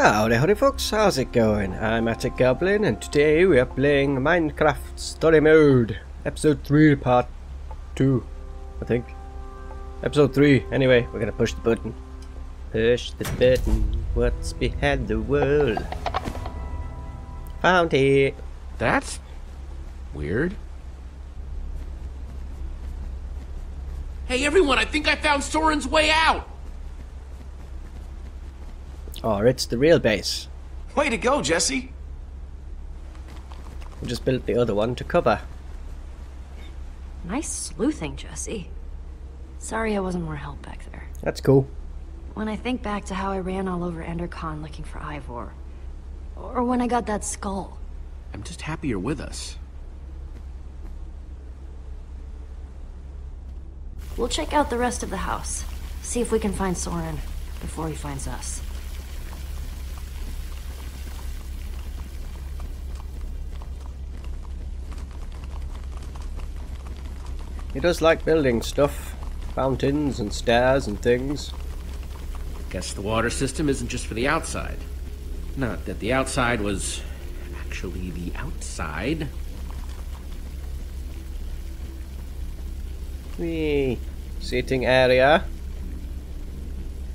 Howdy, howdy folks, how's it going? I'm Attic Goblin and today we are playing Minecraft Story Mode, Episode 3, Part 2, I think. Episode 3, anyway, we're gonna push the button. Push the button, what's behind the wall? Found it! That's weird. Hey everyone, I think I found Soren's way out! Or it's the real base. Way to go, Jesse! We just built the other one to cover. Nice sleuthing, Jesse. Sorry I wasn't more help back there. That's cool. When I think back to how I ran all over Endercon looking for Ivor, or when I got that skull, I'm just happy you're with us. we'll check out the rest of the house. See if we can find Soren before he finds us. He does like building stuff. Fountains and stairs and things. Guess the water system isn't just for the outside. Not that the outside was actually the outside. Whee! Seating area.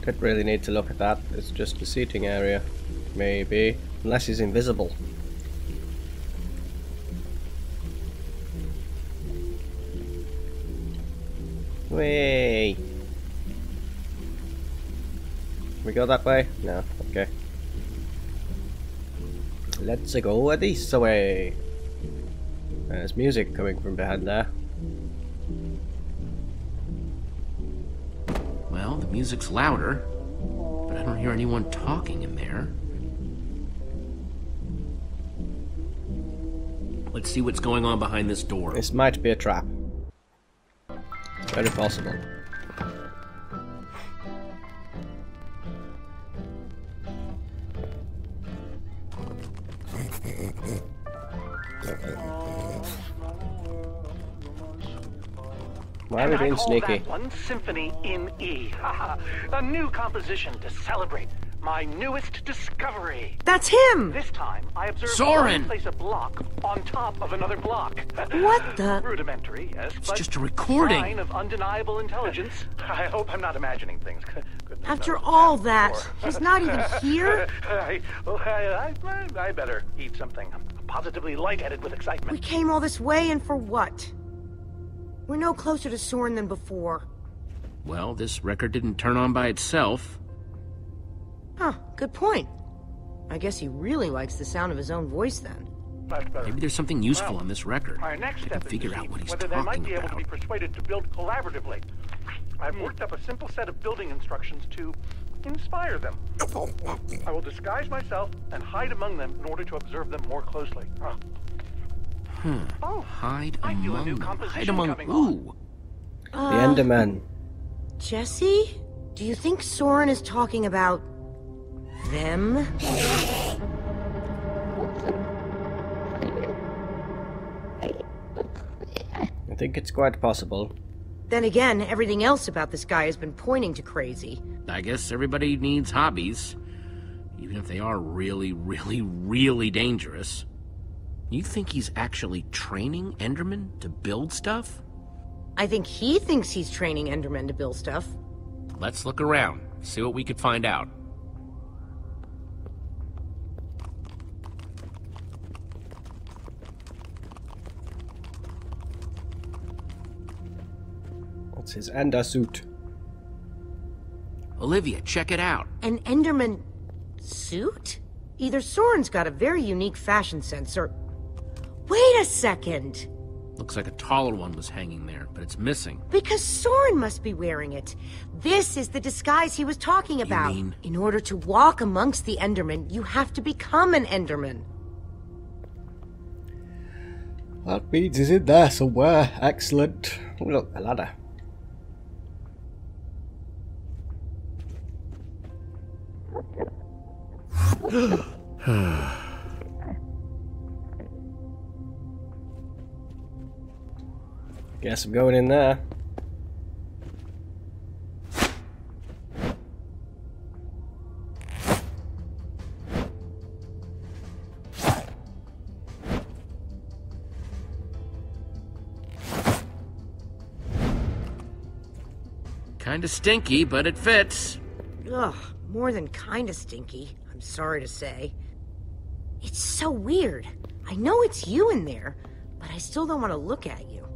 Don't really need to look at that. It's just a seating area. Maybe. Unless he's invisible. Whee! We go that way? No. Okay. Let's go this way. Uh, there's music coming from behind there. Well, the music's louder, but I don't hear anyone talking in there. Let's see what's going on behind this door. This might be a trap. Very possible. Why are we being sneaky? one Symphony in E. a new composition to celebrate my newest discovery. That's him! This time, I observed Soren! place a block on top of another block. What the- Rudimentary, yes, It's but just a recording. Sign of undeniable intelligence. I hope I'm not imagining things. Goodness After all that that, before. he's not even here? I, I, I, I better eat something. I'm positively lightheaded with excitement. We came all this way and for what? We're no closer to Soren than before. Well, this record didn't turn on by itself. Huh, good point. I guess he really likes the sound of his own voice then. Maybe there's something useful Well, on this record. Our next I can step is figure out what he's whether they might talking be able to be persuaded to build collaboratively. I've worked up a simple set of building instructions to inspire them. I will disguise myself and hide among them in order to observe them more closely. Ah. Oh, Hide I among them. Hide among coming who? The Uh, Enderman. Jesse? Do you think Soren is talking about... them? I think it's quite possible. Then again, everything else about this guy has been pointing to crazy. I guess everybody needs hobbies, even if they are really, really, really dangerous. You think he's actually training Enderman to build stuff? I think he thinks he's training Enderman to build stuff. Let's look around, see what we could find out. What's his Ender suit? Olivia, check it out. An Enderman suit? Either Soren's got a very unique fashion sense or... Wait a second! Looks like a taller one was hanging there, but it's missing. Because Soren must be wearing it. This is the disguise he was talking about. You mean- In order to walk amongst the Endermen, you have to become an Enderman. That means he's in there somewhere. Excellent. Oh, Look, a ladder. Guess I'm going in there. Kinda stinky, but it fits. Ugh more than kinda stinky, I'm sorry to say. It's so weird. I know it's you in there, but I still don't want to look at you.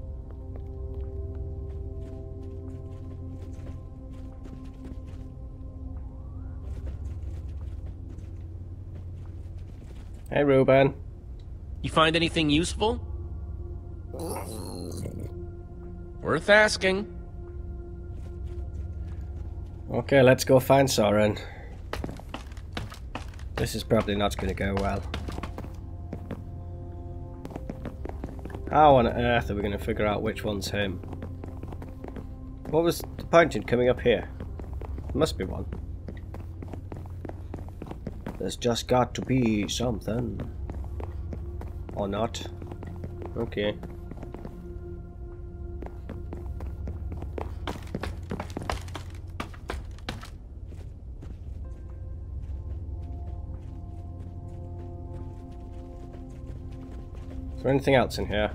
Hey, Ruben. You find anything useful? Worth asking. Okay, let's go find Soren. This is probably not going to go well. How on earth are we going to figure out which one's him? What was the point in coming up here? There must be one. There's just got to be something. Or not. Okay. There anything else in here?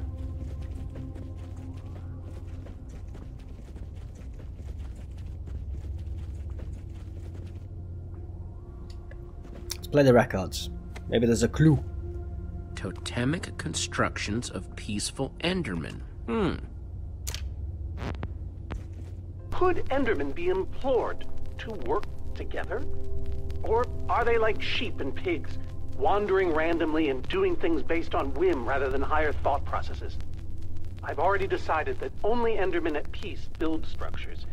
Let's play the records. Maybe there's a clue. Totemic constructions of peaceful Endermen. Hmm. Could Endermen be implored to work together? Or are they like sheep and pigs, wandering randomly and doing things based on whim rather than higher thought processes? I've already decided that only Endermen at peace build structures.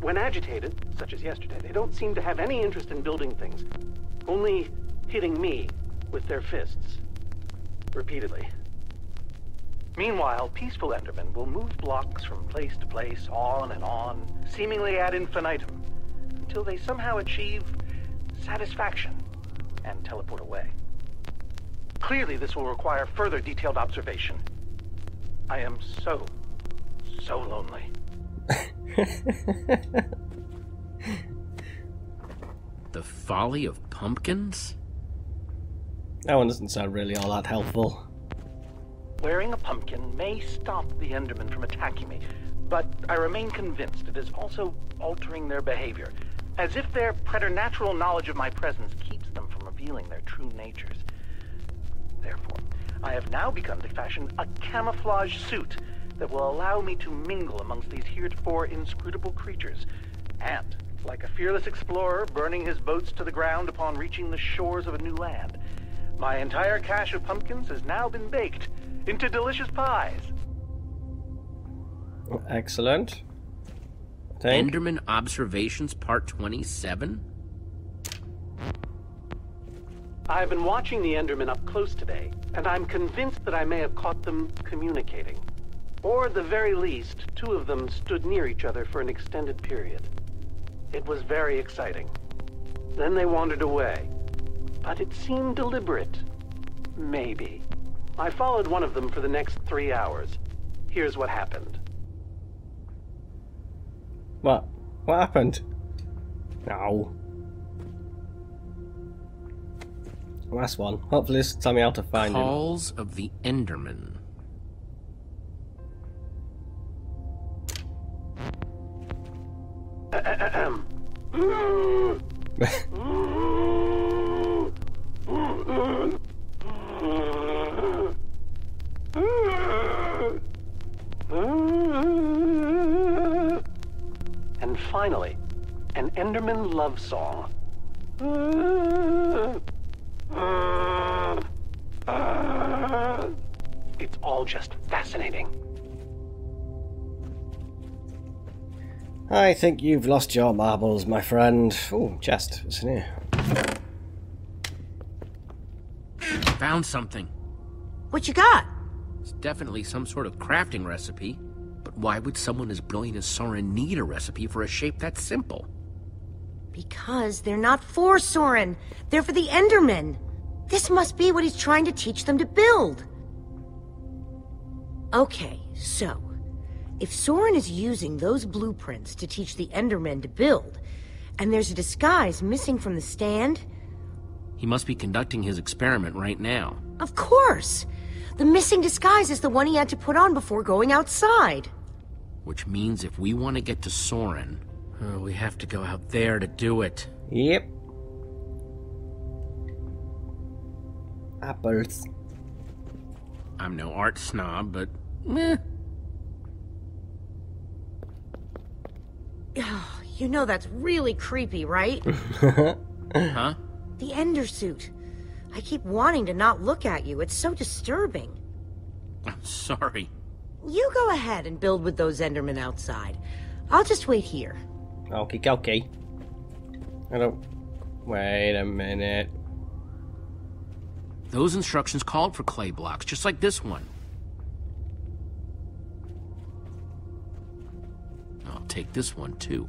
When agitated, such as yesterday, they don't seem to have any interest in building things, only hitting me with their fists. Repeatedly. Meanwhile, peaceful Endermen will move blocks from place to place, on and on, seemingly ad infinitum, until they somehow achieve satisfaction and teleport away. Clearly, this will require further detailed observation. I am so, so lonely. The folly of pumpkins? That one doesn't sound really all that helpful. Wearing a pumpkin may stop the Endermen from attacking me, but I remain convinced it is also altering their behavior, as if their preternatural knowledge of my presence keeps them from revealing their true natures. Therefore, I have now begun to fashion a camouflage suit that will allow me to mingle amongst these heretofore inscrutable creatures, and, like a fearless explorer burning his boats to the ground upon reaching the shores of a new land, my entire cache of pumpkins has now been baked into delicious pies. Excellent. Think. Enderman Observations Part 27? I've been watching the Endermen up close today, and I'm convinced that I may have caught them communicating. Or at the very least, two of them stood near each other for an extended period. It was very exciting. Then they wandered away. But it seemed deliberate. Maybe. I followed one of them for the next three hours. Here's what happened. What? What happened? No. Last one. Hopefully this will tell me how to find him. Calls of the Enderman. And finally, an Enderman love song. all just fascinating. I think you've lost your marbles, my friend. Oh, chest. What's in here? Found something. What you got? It's definitely some sort of crafting recipe. But why would someone as brilliant as Soren need a recipe for a shape that simple? Because they're not for Soren. They're for the Endermen. This must be what he's trying to teach them to build. Okay, so if Soren is using those blueprints to teach the Endermen to build, and there's a disguise missing from the stand, He must be conducting his experiment right now. of course! The missing disguise is the one he had to put on before going outside. Which means if we want to get to Soren, Oh, we have to go out there to do it. Yep. Apples. I'm no art snob, but meh. Oh, you know that's really creepy, right? Huh? the Ender suit. I keep wanting to not look at you. It's so disturbing. I'm sorry. You go ahead and build with those Endermen outside. I'll just wait here. Okay, okay. I don't. Wait a minute. Those instructions called for clay blocks, just like this one. I'll take this one too.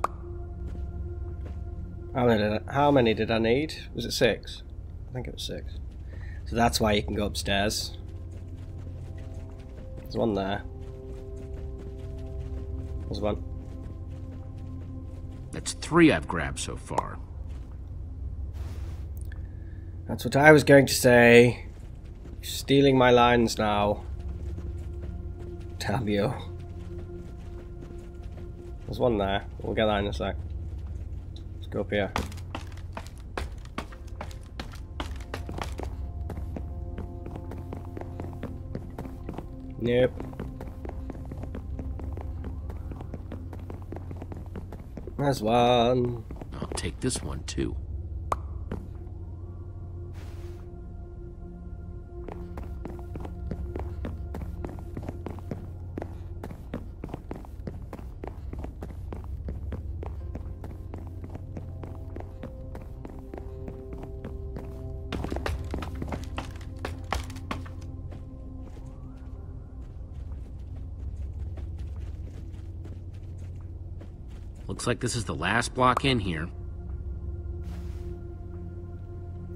How many, did I, how many did I need? Was it six? I think it was six. So that's why you can go upstairs. There's one there. There's one. That's three I've grabbed so far. That's what I was going to say. You're stealing my lines now. You. There's one there. We'll get that in a sec. Let's go up here. Nope. There's one. I'll take this one too. Looks like this is the last block in here.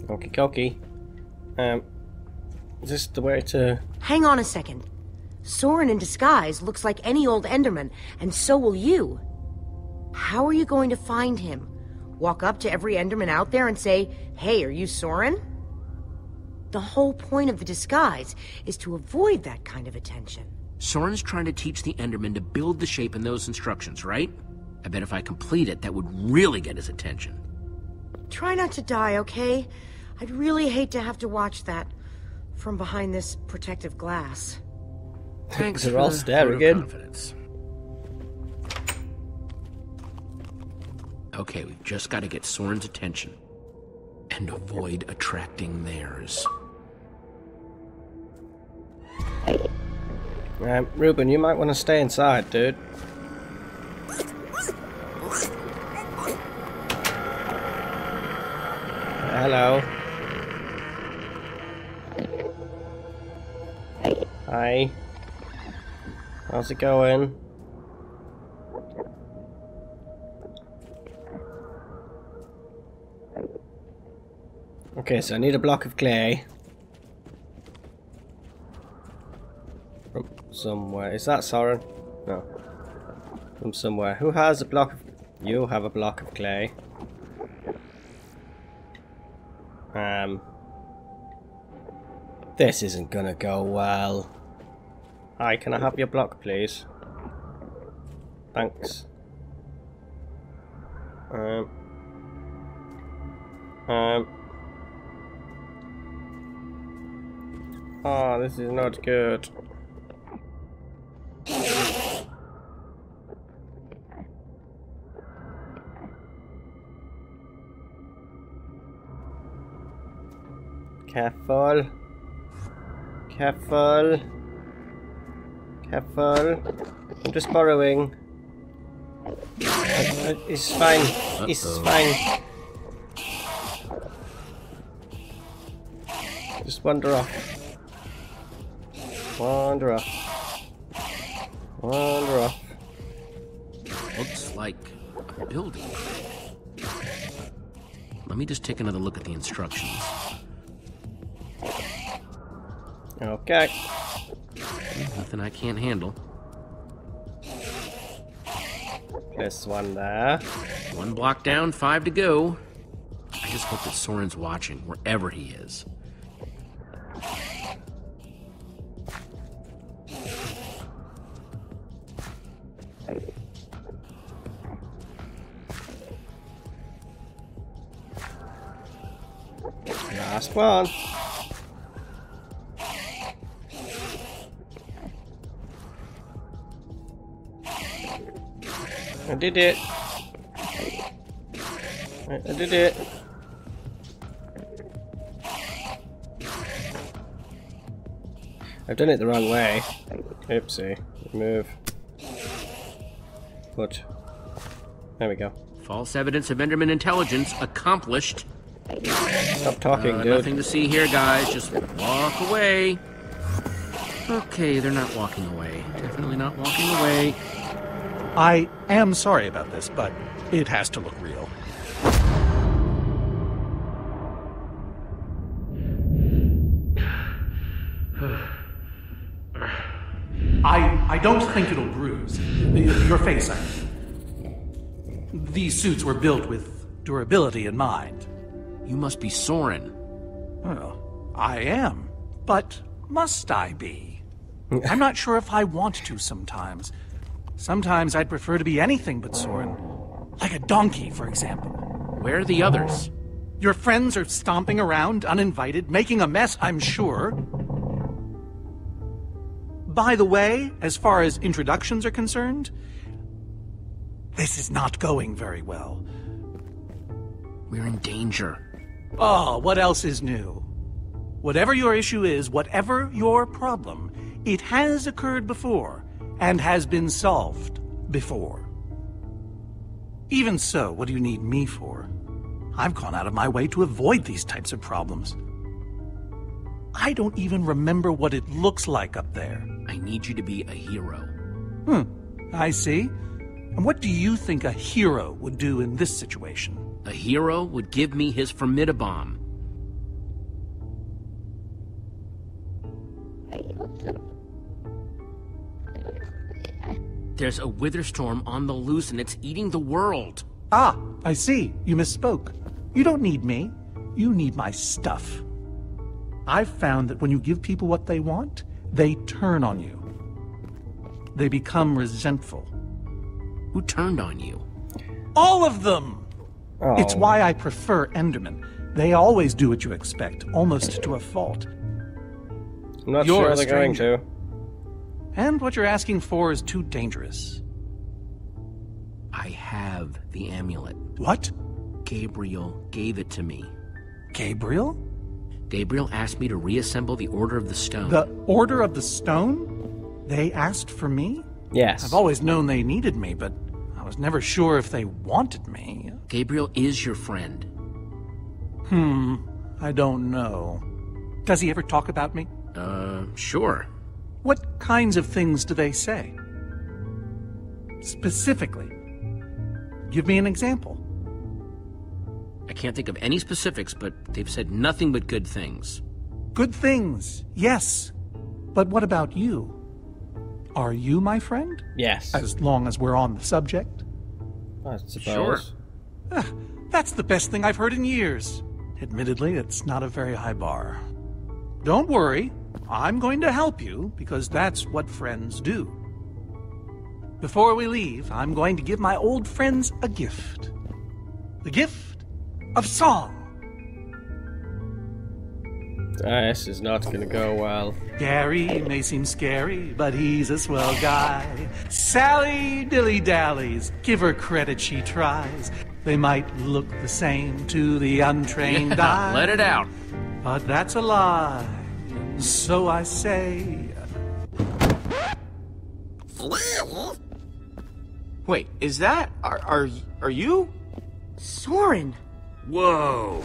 Okie dokie. Um, is this the way to... Hang on a second. Soren in disguise looks like any old Enderman, and so will you. How are you going to find him? Walk up to every Enderman out there and say, Hey, are you Soren? The whole point of the disguise is to avoid that kind of attention. Soren's trying to teach the Enderman to build the shape in those instructions, right? I bet if I complete it, that would really get his attention. Try not to die, okay? I'd really hate to have to watch that from behind this protective glass. Thanks They're for all the staring vote in. confidence. Okay, we've just got to get Soren's attention and avoid attracting theirs. Um, Ruben, you might want to stay inside, dude. Hello. Hi. How's it going? Okay, so I need a block of clay. From somewhere. Is that Soren? No. From somewhere. Who has a block of... You have a block of clay. Um... This isn't gonna go well. Hi, can I have your block, please? Thanks. Um... Um... Oh, this is not good. Careful. Careful. Careful. I'm just borrowing. Uh, It's fine. It's Uh-oh. fine. Just wander off. Wander off. Wander off. Looks like a building. Let me just take another look at the instructions. Okay. Nothing I can't handle. This one there. One block down, five to go. I just hope that Soren's watching, wherever he is. Last one. I did it. I, I did it. I've done it the wrong way. Oopsie. Move. But there we go. False evidence of Enderman intelligence accomplished. Stop talking, Uh, dude. nothing to see here, guys. Just walk away. Okay, they're not walking away. Definitely not walking away. I am sorry about this, but it has to look real. I I don't think it'll bruise your face. I mean. These suits were built with durability in mind. You must be Soren. Well, I am, but must I be? I'm not sure if I want to sometimes. Sometimes I'd prefer to be anything but Soren. Like a donkey, for example. Where are the others? Your friends are stomping around uninvited, making a mess, I'm sure. By the way, as far as introductions are concerned, this is not going very well. We're in danger. Oh, what else is new? Whatever your issue is, whatever your problem, it has occurred before and has been solved before. Even so, what do you need me for? I've gone out of my way to avoid these types of problems. I don't even remember what it looks like up there. I need you to be a hero. Hmm, I see. And what do you think a hero would do in this situation? A hero would give me his formidabomb. There's a wither storm on the loose and it's eating the world. Ah, I see. You misspoke. You don't need me. You need my stuff. I've found that when you give people what they want, they turn on you. They become resentful. Who turned on you? All of them! Oh. It's why I prefer Endermen. They always do what you expect, almost to a fault. I'm not You're sure a they're going stranger. to. And what you're asking for is too dangerous. I have the amulet. What? Gabriel gave it to me. Gabriel? Gabriel asked me to reassemble the Order of the Stone. The Order of the Stone? They asked for me? Yes. I've always known they needed me, but I was never sure if they wanted me. Gabriel is your friend. Hmm, I don't know. Does he ever talk about me? Uh, sure. What kinds of things do they say? Specifically. Give me an example. I can't think of any specifics, but they've said nothing but good things. Good things, yes. But what about you? Are you my friend? yes. As long as we're on the subject. I suppose. Ah, That's the best thing I've heard in years. Admittedly, it's not a very high bar. Don't worry, I'm going to help you because that's what friends do. Before we leave, I'm going to give my old friends a gift. The gift of song. Ah, this is not going to go well. Gary may seem scary, but he's a swell guy. Sally dilly dallies, give her credit, she tries. They might look the same to the untrained eye. Let it out. But that's a lie. So I say. Wait, is that are are are you? Soren! Whoa.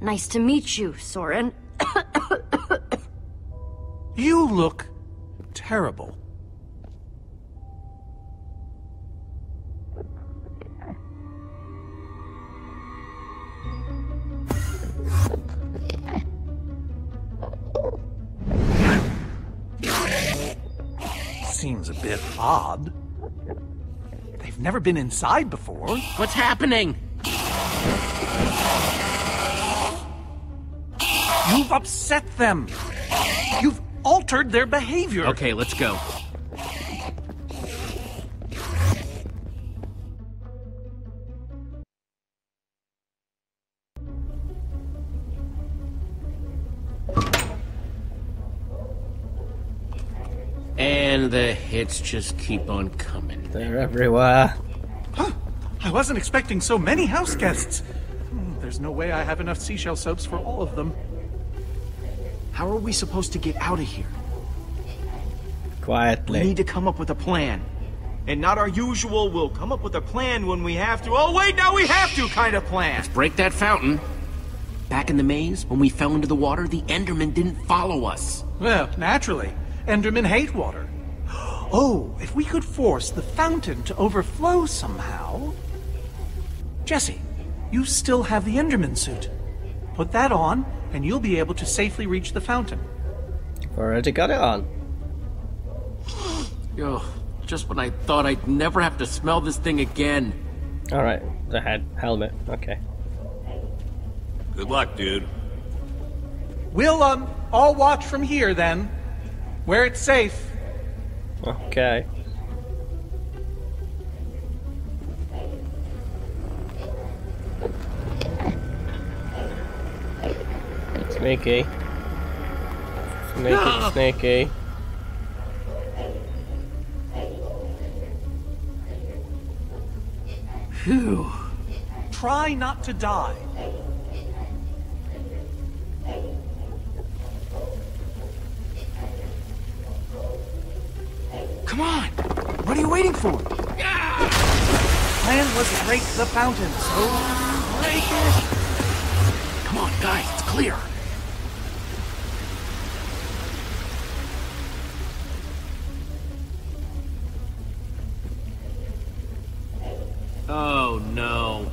Nice to meet you, Soren. You look terrible. Bit odd. They've never been inside before. What's happening? You've upset them. You've altered their behavior. Okay, let's go. And the hits just keep on coming. They're everywhere. Huh. I wasn't expecting so many house guests. Hmm, There's no way I have enough seashell soaps for all of them. How are we supposed to get out of here? Quietly. We need to come up with a plan. And not our usual, we'll come up with a plan when we have to. Oh, wait, now we have to kind of plan. Let's break that fountain. Back in the maze, when we fell into the water, the Enderman didn't follow us. Well, naturally. Endermen hate water. Oh, if we could force the fountain to overflow somehow. Jesse, you still have the Enderman suit. Put that on, and you'll be able to safely reach the fountain. Already got it on. Yo, just when I thought I'd never have to smell this thing again. Alright, the head helmet. Okay. Good luck, dude. We'll, um, all watch from here then, where it's safe. Okay. Sneaky. Sneaky, ah! sneaky. Phew. Try not to die. Come on. What are you waiting for? Plan was to break the fountain, so break it. Come on, guys, it's clear. Oh no.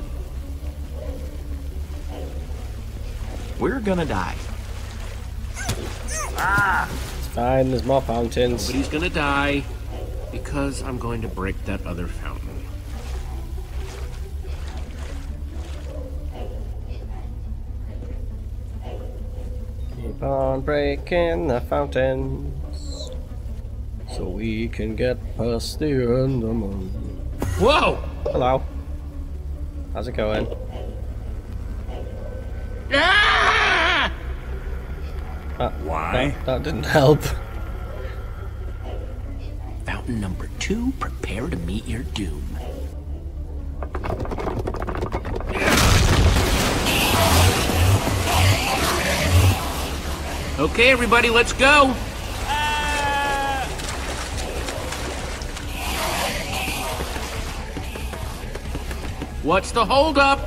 We're gonna die. Ah. It's fine, there's more fountains. Nobody's gonna die because I'm going to break that other fountain. Keep on breaking the fountains. So we can get past the Enderman. Whoa! Hello. How's it going? Ah! Why? That, that didn't help. Fountain number two, prepare to meet your doom. Okay, everybody, let's go. What's the holdup?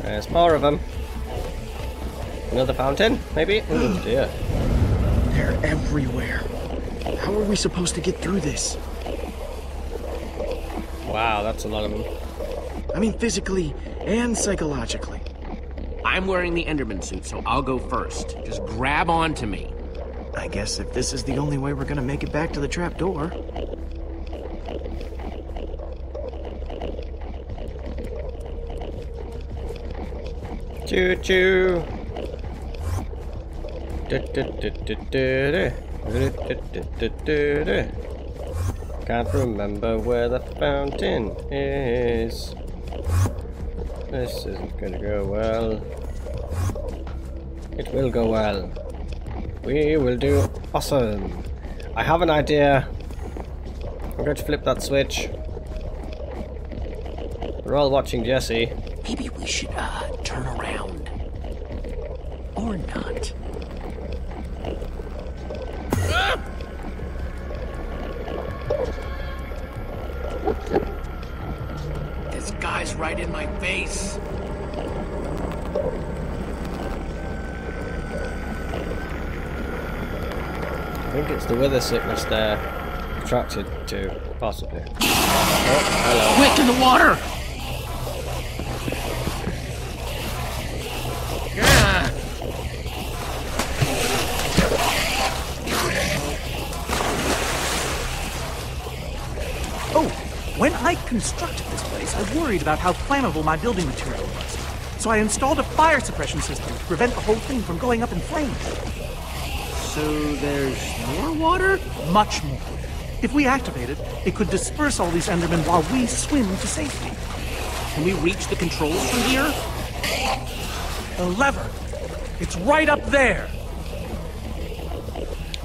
There's more of them. Another fountain, maybe? Oh dear. They're everywhere. How are we supposed to get through this? Wow, that's a lot of them. I mean, physically and psychologically. I'm wearing the Enderman suit, so I'll go first. Just grab onto me. I guess if this is the only way we're gonna make it back to the trap door. Choo choo. Du-du-du-du-du-du. Du-du-du-du-du-du. Can't remember where the fountain is. This isn't gonna go well. It will go well. We will do awesome. I have an idea. I'm going to flip that switch. We're all watching Jesse. Maybe we should uh, think it's the wither sickness they're attracted to, possibly. Oh, hello. Quick in the water! Oh, when I constructed this place, I worried about how flammable my building material was. So I installed a fire suppression system to prevent the whole thing from going up in flames. So there's more water? Much more. If we activate it, it could disperse all these Endermen while we swim to safety. Can we reach the controls from here? The lever. It's right up there.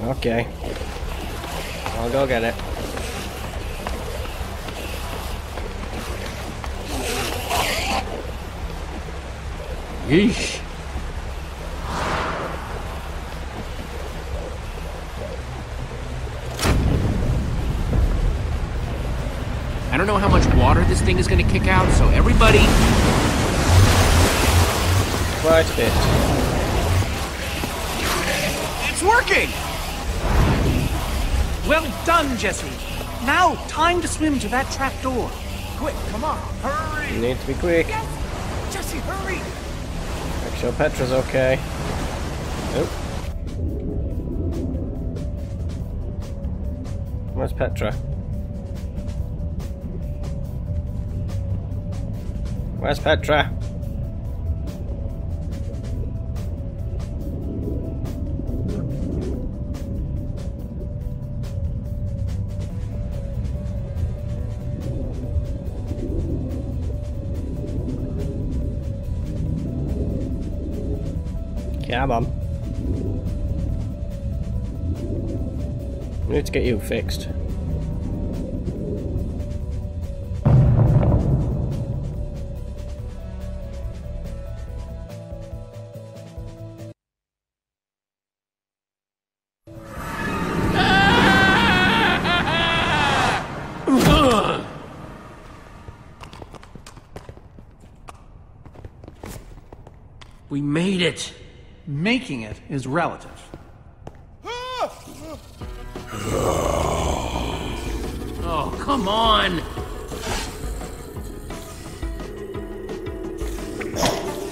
Okay. I'll go get it. Yeesh. Thing is going to kick out, so everybody... Quite a bit. It's working! Well done, Jesse. Now, time to swim to that trap door. Quick, come on, hurry! You need to be quick. Jesse, hurry! Make sure Petra's okay. Nope. Where's Petra? Where's Petra? Come on. Need to get you fixed. It! Making it is relative. Oh, come on!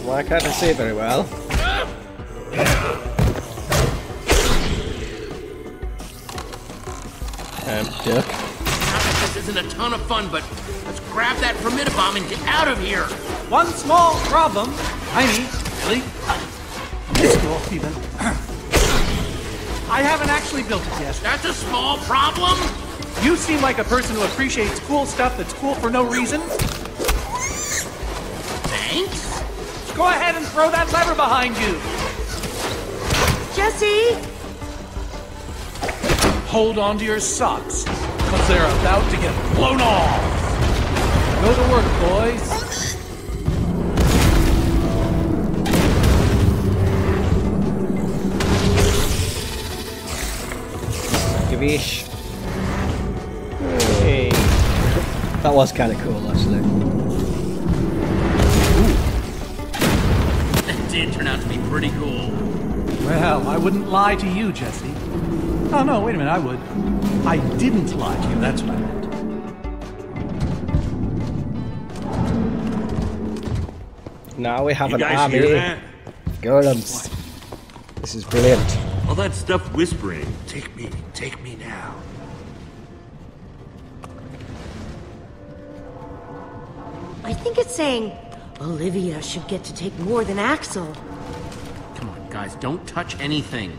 Well, I can't see very well. Um, duck. Not that this isn't a ton of fun, but let's grab that Formidabomb and get out of here! One small problem. Tiny, really. Minuscule, even. I haven't actually built it yet. That's a small problem? You seem like a person who appreciates cool stuff that's cool for no reason. Thanks? Go ahead and throw that lever behind you. Jesse! Hold on to your socks, because they're about to get blown off. Go to work, boys. Gavish. Hey. That was kind of cool, actually. That did turn out to be pretty cool. Well, I wouldn't lie to you, Jesse. Oh, no, wait a minute, I would. I didn't lie to you, that's what I meant. Now we have You an army. hear? Golems. This is brilliant. All that stuff whispering. Take me, take me now. I think it's saying Olivia should get to take more than Axel. Come on, guys, don't touch anything.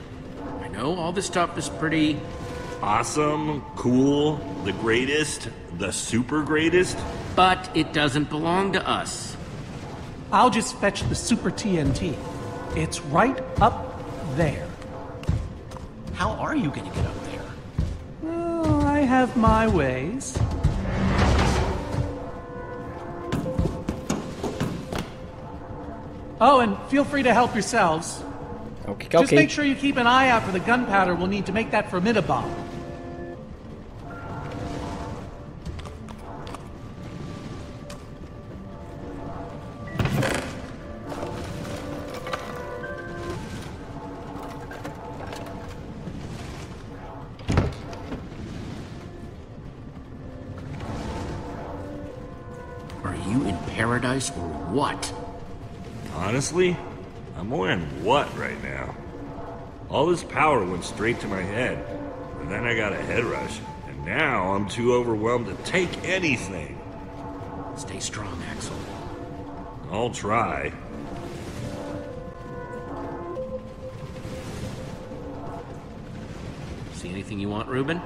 I know all this stuff is pretty. Awesome, cool, the greatest, the super greatest. But it doesn't belong to us. I'll just fetch the Super TNT. It's right up there. How are you gonna get up there? Oh, I have my ways. Oh, and feel free to help yourselves. Okay, Just okay. make sure you keep an eye out for the gunpowder we'll need to make that Formidabomb. Paradise or what? Honestly, I'm wearing what right now? All this power went straight to my head, and then I got a head rush, and now I'm too overwhelmed to take anything. Stay strong, Axel. I'll try. See anything you want, Ruben?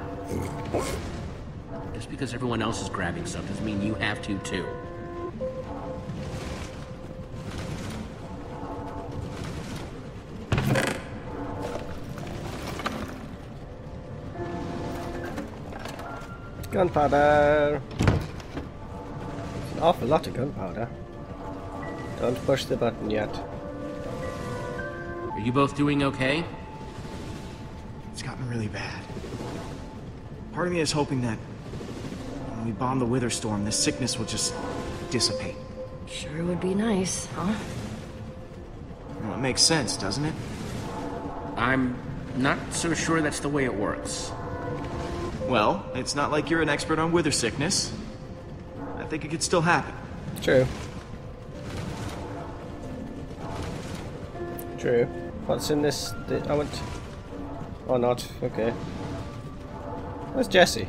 Just because everyone else is grabbing stuff doesn't mean you have to, too. Gunpowder. An awful lot of gunpowder. Don't push the button yet. Are you both doing okay? It's gotten really bad. Part of me is hoping that when we bomb the Wither Storm, this sickness will just dissipate. Sure would be nice, huh? Well, it makes sense, doesn't it? I'm not so sure that's the way it works. Well, it's not like you're an expert on wither sickness. I think it could still happen. True. True. What's in this? thi- I want. Or oh, not? Okay. Where's Jesse?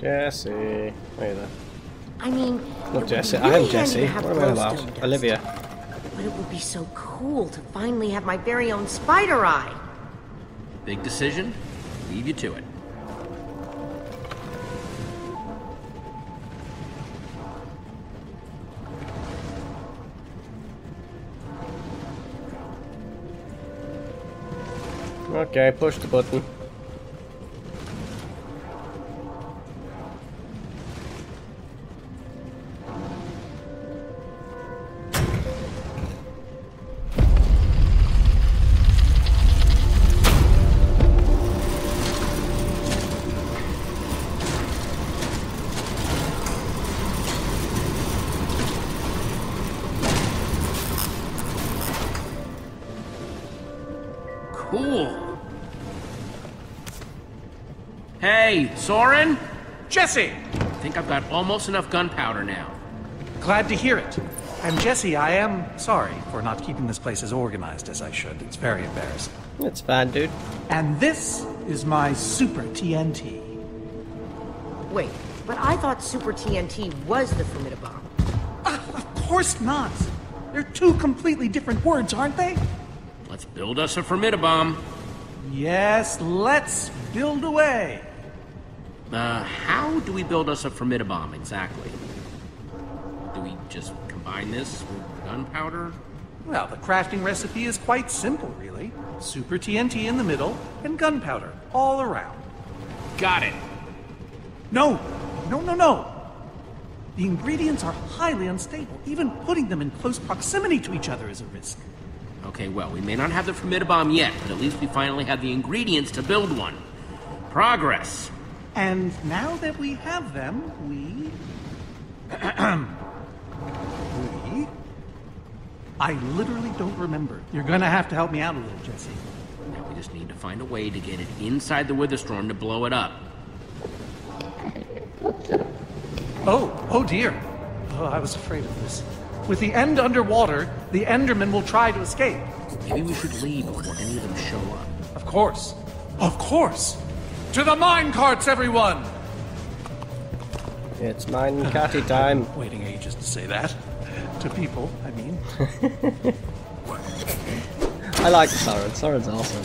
Jesse. You there? I mean, Not it would be Jesse. really I am handy Jesse. to have What am I glowstone about? Olivia. But it would be so cool to finally have my very own spider eye. Big decision? Leave you to it. Okay, push the button. Hey, Soren? Jesse! I think I've got almost enough gunpowder now. Glad to hear it. And Jesse, I am sorry for not keeping this place as organized as I should. It's very embarrassing. It's fine, dude. And this is my Super TNT. Wait, but I thought Super TNT was the Formidabomb. Ah, of course not. They're two completely different words, aren't they? Let's build us a formidabomb. Yes, let's build away. Uh, how do we build us a formidabomb exactly? Do we just combine this with gunpowder? Well, the crafting recipe is quite simple, really. Super TNT in the middle and gunpowder all around. Got it. No, no, no, no. The ingredients are highly unstable. Even putting them in close proximity to each other is a risk. Okay, well, we may not have the formidabomb yet, but at least we finally have the ingredients to build one. Progress. And now that we have them, we. we. I literally don't remember. You're gonna have to help me out a little, Jesse. Now we just need to find a way to get it inside the Witherstorm to blow it up. Oh, oh dear. Oh, I was afraid of this. With the end underwater, the Enderman will try to escape. Maybe we should leave before any of them show up. Of course. Of course. To the mine carts, everyone! It's mine catty time. Waiting ages to say that. To people, I mean. I like Soren. Soren's awesome.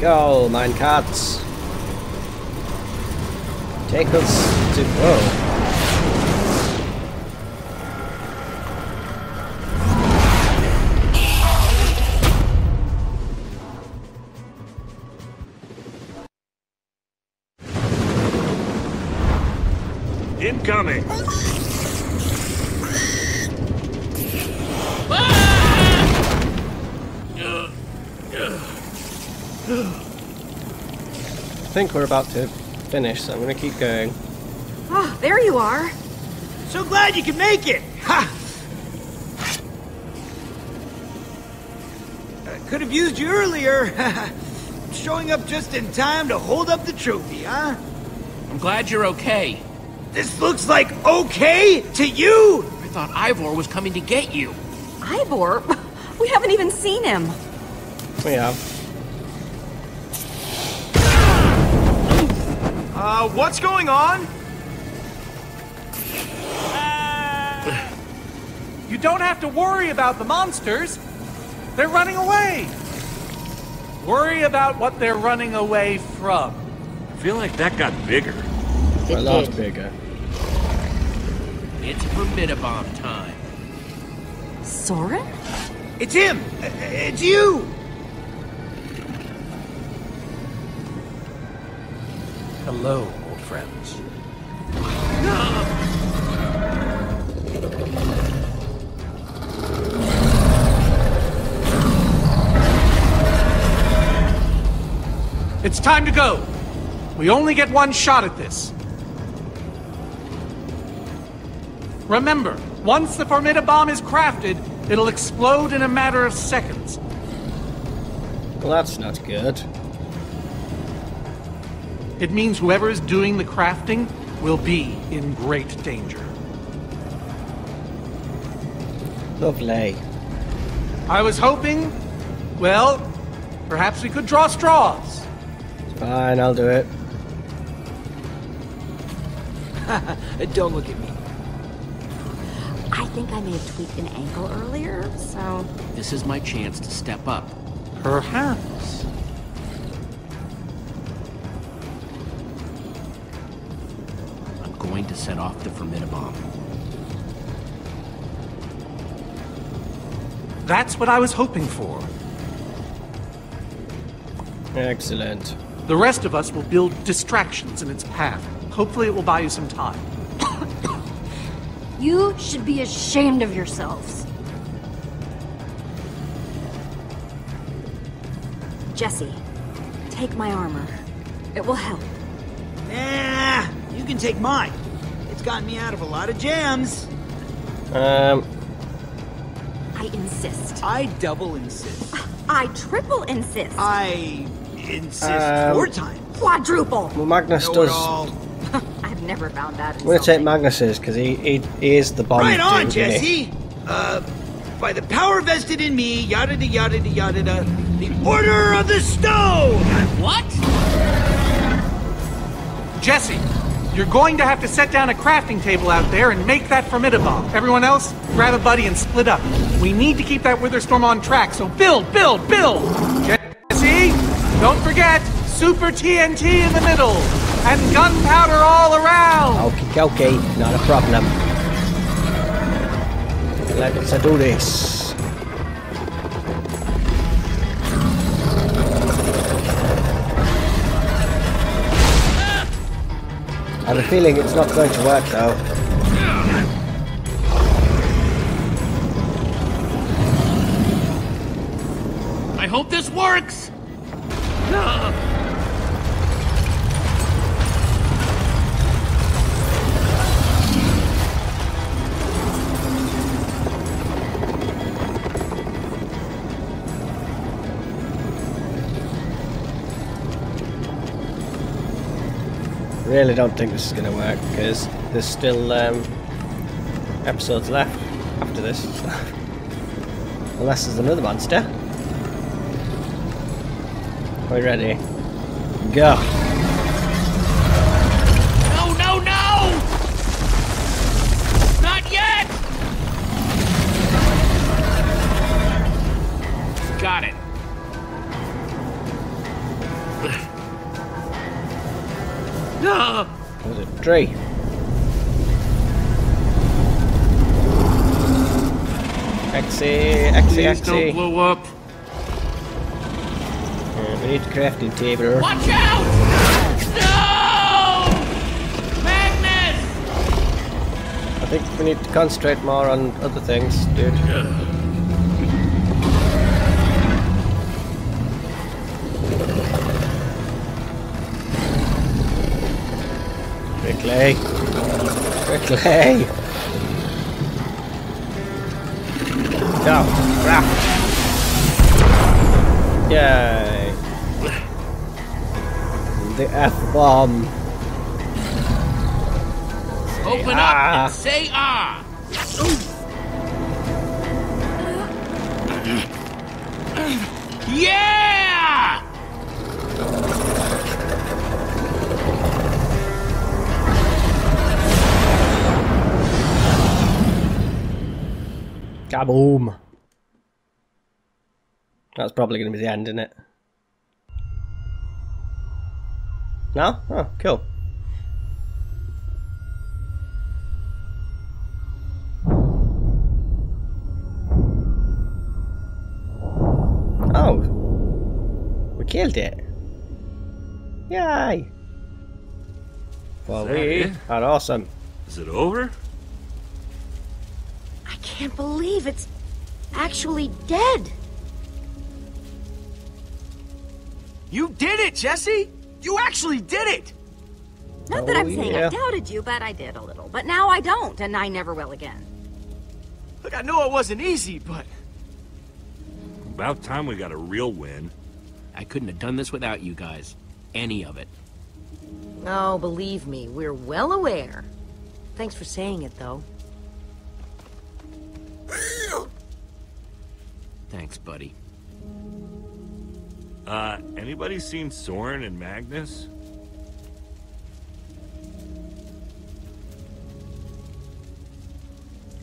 Go, mine cats. Take us to. Whoa. Incoming! I think we're about to finish, so I'm gonna keep going. Ah, there you are. So glad you can make it! Ha! Could have used you earlier. Showing up just in time to hold up the trophy, huh? I'm glad you're okay. This looks like okay to you? I thought Ivor was coming to get you. Ivor? We haven't even seen him. We have. Uh, what's going on? You don't have to worry about the monsters. They're running away. Worry about what they're running away from. I feel like that got bigger. It a lot did. bigger. It's Formidabomb time. Soren? It's him! It's you! Hello, old friends. It's time to go. We only get one shot at this. Remember, once the Formidabomb is crafted, it'll explode in a matter of seconds. Well, that's not good. It means whoever is doing the crafting will be in great danger. Lovely. I was hoping, well, perhaps we could draw straws. Fine, I'll do it. Don't look at me. I think I may have tweaked an ankle earlier, so... This is my chance to step up. Perhaps. I'm going to set off the Formidabomb. That's what I was hoping for. Excellent. The rest of us will build distractions in its path. Hopefully, it will buy you some time. You should be ashamed of yourselves. Jesse, take my armor. It will help. Nah, you can take mine. It's gotten me out of a lot of jams. Um, I insist. I double insist. I triple insist. I insist Um, four times. Quadruple. well, Magnus Know it does. All. I've never found that I'm gonna take. Magnus's because he, he he is the bomb. Right on, dude, isn't he? Jesse. Uh, by the power vested in me, yada da yada da yada da, the Order of the Stone. What? Jesse, you're going to have to set down a crafting table out there and make that Formidabomb. Everyone else, grab a buddy and split up. We need to keep that Witherstorm on track, so build, build, build! Jesse, don't forget, Super TNT in the middle, and gunpowder all around! Okay, okay, not a problem. Let's do this. I have a feeling it's not going to work though. I hope this works! Really don't think this is going to work because there's still um, episodes left after this. Unless there's another monster. Are we ready? Go! Tree? Exy, exy, Please don't blow up. Uh, we need a crafting table. Watch out! No! Magnus! I think we need to concentrate more on other things, dude. Quickly! Quickly! Go! Craft! Yay! The F-bomb! Open Ah. up and say ah! Yeah! Kaboom! That's probably going to be the end, isn't it? No? Oh, cool. Oh! We killed it! Yay! Well, we it? awesome. Is it over? I can't believe it's actually dead. You did it, Jesse! You actually did it! Not that Oh, I'm saying yeah. I doubted you, but I did a little. But now I don't, and I never will again. Look, I know it wasn't easy, but About time we got a real win. I couldn't have done this without you guys. Any of it. Oh, believe me, we're well aware. Thanks for saying it, though. Thanks, buddy. Uh, anybody seen Soren and Magnus?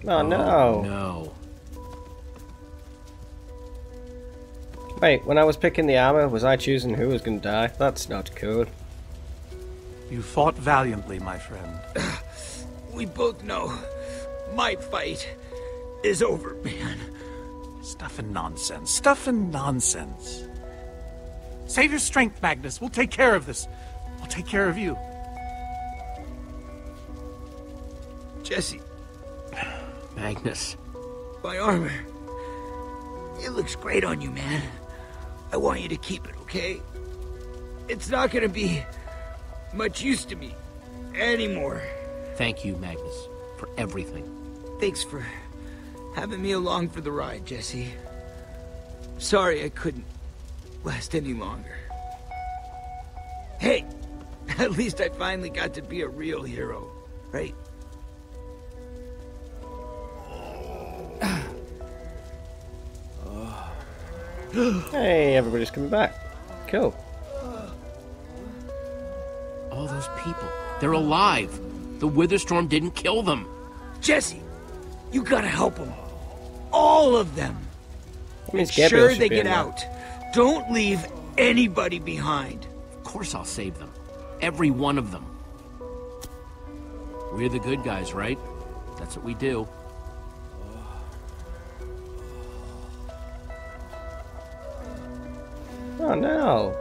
Oh no. No. Wait, when I was picking the armor, was I choosing who was gonna die? That's not cool. You fought valiantly, my friend. We both know my fight is over, man. Stuff and nonsense. Stuff and nonsense. Save your strength, Magnus. We'll take care of this. We'll take care of you. Jesse, Magnus. my armor. It looks great on you, man. I want you to keep it, okay? It's not gonna be much use to me anymore. Thank you, Magnus, for everything. Thanks for having me along for the ride, Jesse. Sorry I couldn't last any longer. Hey, at least I finally got to be a real hero, right? Hey, everybody's coming back. Cool. All those people. They're alive. The Witherstorm didn't kill them. Jesse, you gotta help them. All of them. That means Make sure they get in there. out. Don't leave anybody behind. Of course I'll save them. Every one of them. We're the good guys, right? That's what we do. Oh no.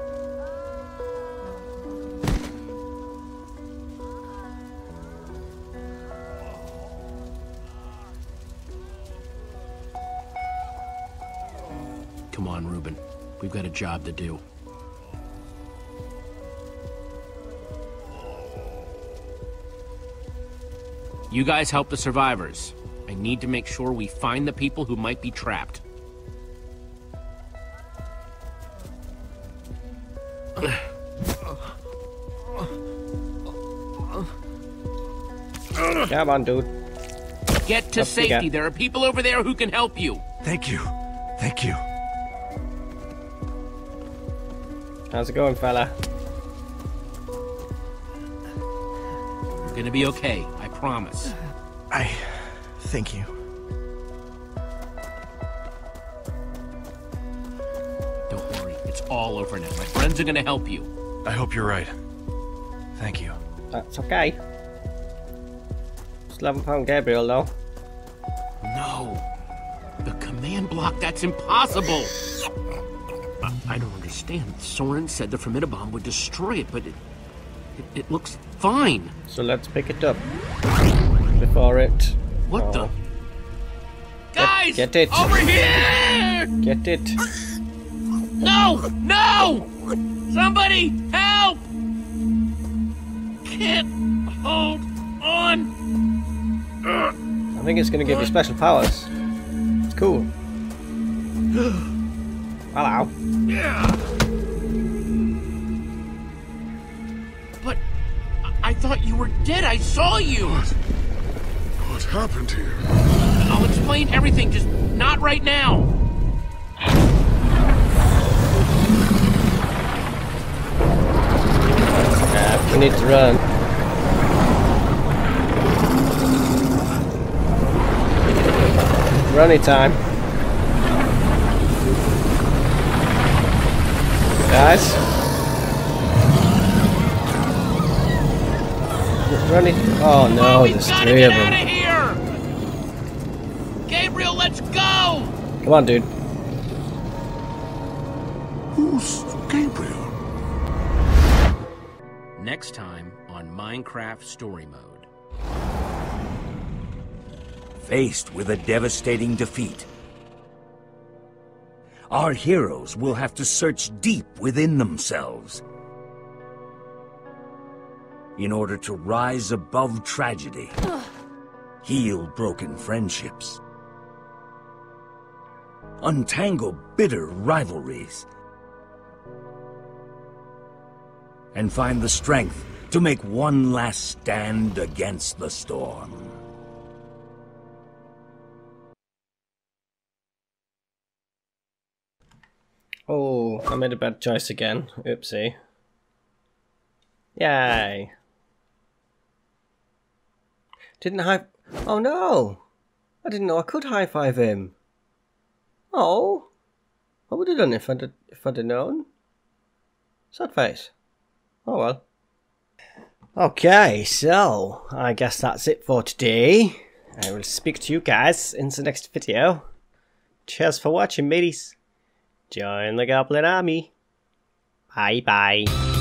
Job to do. You guys help the survivors. I need to make sure we find the people who might be trapped. Come on, dude. Get to Up safety. There are people over there who can help you. Thank you. Thank you. How's it going, fella? You're gonna be okay. I promise. I thank you. Don't worry. It's all over now. My friends are gonna help you. I hope you're right. Thank you. That's okay. Still haven't found Gabriel though. No. The command block, that's impossible. I, don't understand. Soren said the Formidabomb would destroy it, but it, it, it looks fine. So let's pick it up. Before it. What the? Oh. Guys! get it. Over here! Get it. No! No! Somebody help! Can't hold on. I think it's gonna give you special powers. It's cool. Hello. But I, I thought you were dead. I saw you. What happened here? I'll explain everything, just not right now. Yeah, we need to run. Runny time. Guys. Runny. Oh no, we've three of out them. here! Gabriel, let's go! Come on, dude. Who's Gabriel? Next time on Minecraft Story Mode. Faced with a devastating defeat, our heroes will have to search deep within themselves in order to rise above tragedy, heal broken friendships, untangle bitter rivalries, and find the strength to make one last stand against the storm. Oh, I made a bad choice again. Oopsie. Yay. Didn't high... Oh no! I didn't know I could high-five him. Oh! I would have done if I'd, if I'd have known. Sad face. Oh well. Okay, so I guess that's it for today. I will speak to you guys in the next video. Cheers for watching, mateys. Join the Goblin Army. Bye bye.